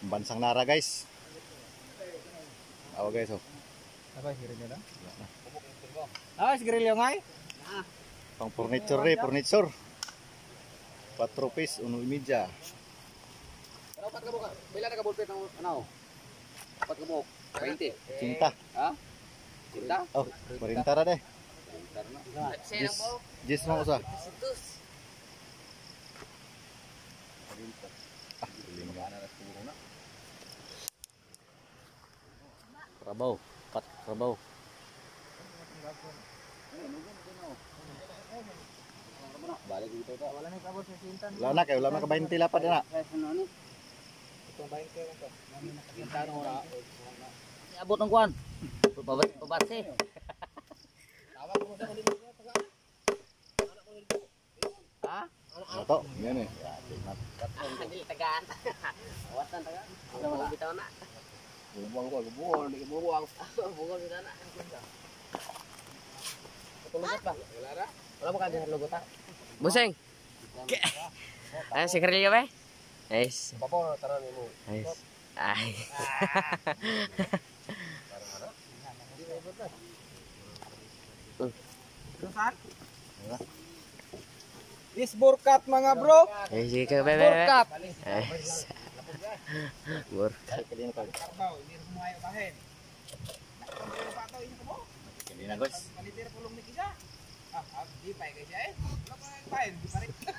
Bansang Nara guys. Awa guys oh. Apa sigarilyo lang? Ah, sigarilyo nga eh. Pang furniture eh, furniture. 4 piece, uno media. Dapat ka buka. Bila na ka bulpit ng ano? Dapat ka buka. 20. Cinta. Ha? Cinta? Oh, 40 ra deh. Cinta na. Jis, jis mo usa. Ah, Trabaw, pat trabaw. Balik dito ta. Wala na kabot sa sintan. Wala na kay wala na ka 20 lapad na. Ano ni? Itong bahin ko lang to. Cinta no ora. Abot ng kuan. Pabat pabatse. Ha? Ano to? Yan eh. Tagaan. Awatan tagaan. Wala bitaw na. Buang gua, buang, di buang. bukan di sana. Tulungot ba? Wala ra. Wala ba kang lugot si Kirli ba? Nice. Papo, tara ni mo. Nice. Ay. Is burkat mga bro. Burkat. Pataw inyo ko mo. Hindi na guys. Kalitir pulong ni kisa. Ah, di pa kay siya eh. Wala pa yung bahin, di pa rin. Ah.